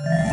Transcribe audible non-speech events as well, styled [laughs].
Bye. [laughs]